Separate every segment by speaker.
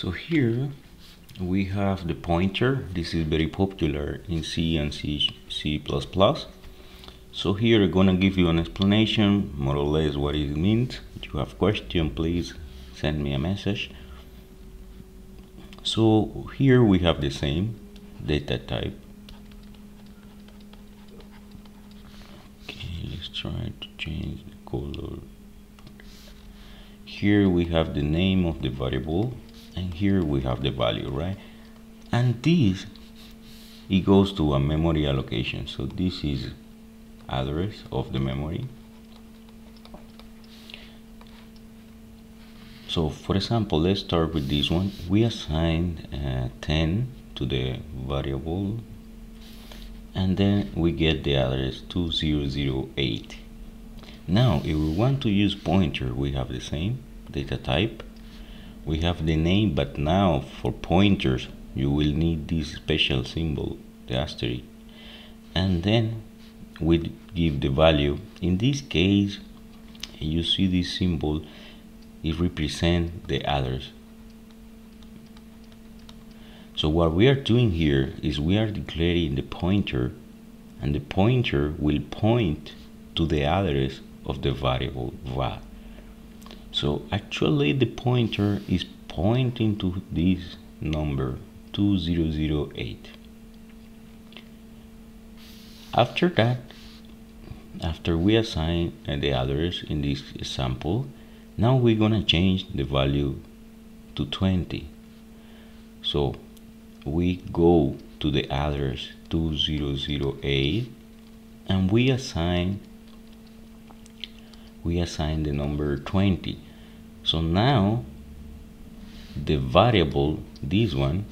Speaker 1: So here we have the pointer. This is very popular in C and C, C++. So here I'm gonna give you an explanation, more or less what it means. If you have question, please send me a message. So here we have the same data type. Okay, let's try to change the color. Here we have the name of the variable and here we have the value right? And this it goes to a memory allocation. So this is address of the memory. So for example let's start with this one. We assign uh, 10 to the variable and then we get the address 2008 now if we want to use pointer we have the same data type we have the name but now for pointers you will need this special symbol the asterisk. And then we give the value. In this case you see this symbol it represents the address so what we are doing here is we are declaring the pointer and the pointer will point to the address of the variable var so actually the pointer is pointing to this number 2008 after that after we assign the address in this example now we're gonna change the value to 20 so we go to the address 2008 and we assign we assign the number 20 so now the variable this one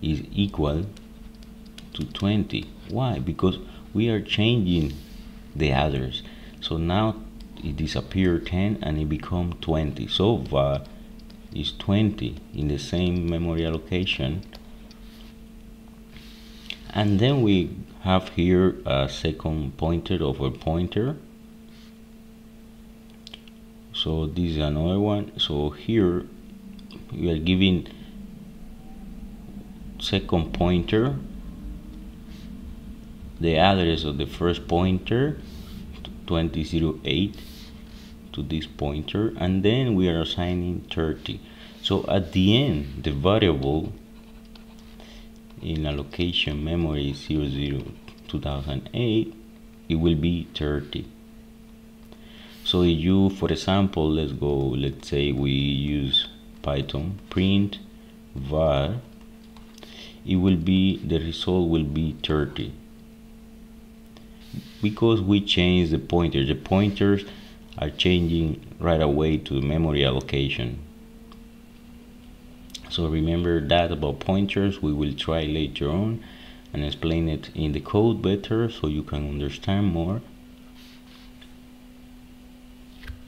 Speaker 1: is equal to 20 why? Because we are changing the address. so now it disappear 10 and it become 20 so var is 20 in the same memory allocation. And then we have here a second pointer of a pointer so this is another one. So here we are giving second pointer the address of the first pointer 2008 to this pointer and then we are assigning 30 so at the end the variable in allocation memory 00 2008 it will be 30 so you for example let's go let's say we use python print var it will be the result will be 30 because we change the pointers the pointers are changing right away to memory allocation. So remember that about pointers we will try later on and explain it in the code better so you can understand more